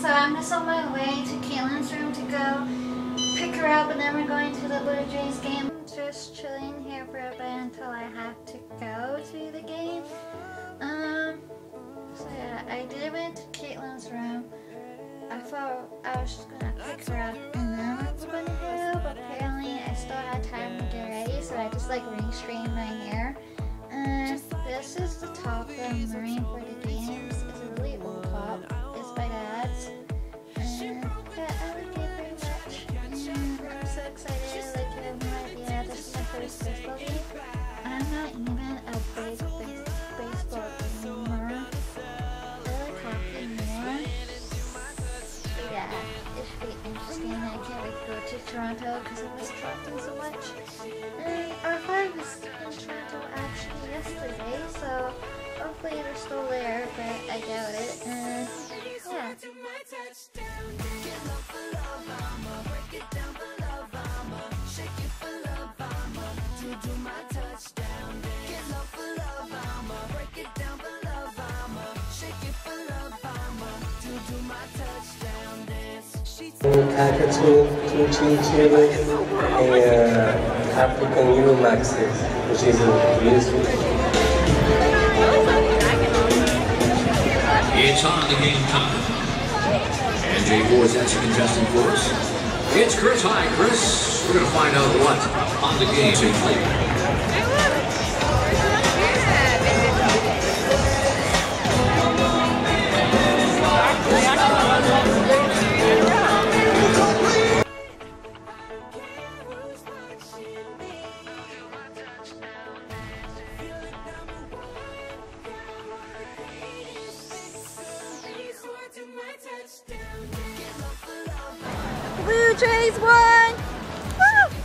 so I'm just on my way to Caitlin's room to go pick her up and then we're going to the Blue Jays game. I'm Just chilling here for a bit until I have to go to the game. Um, so yeah, I did went to Caitlin's room. I thought I was just gonna pick her up and then I was gonna out, but apparently I still had time to get ready, so I just like restrained my hair. And this is the top that I'm wearing for the games. To Toronto because I miss Toronto so much. And our farm was in Toronto actually yesterday, so hopefully they're still there, but I doubt it. And yeah. And is. It's on the game time. And Jay Boys, that's your contestant for us. It's Chris. Hi, Chris. We're going to find out what on the game safely. Blue Jays won! Woo!